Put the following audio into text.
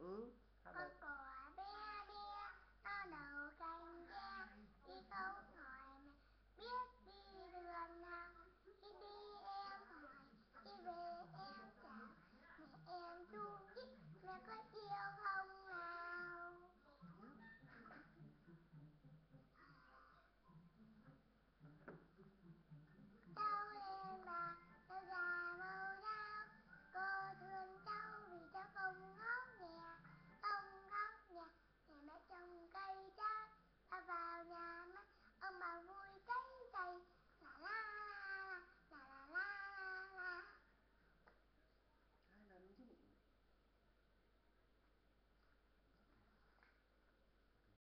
mm.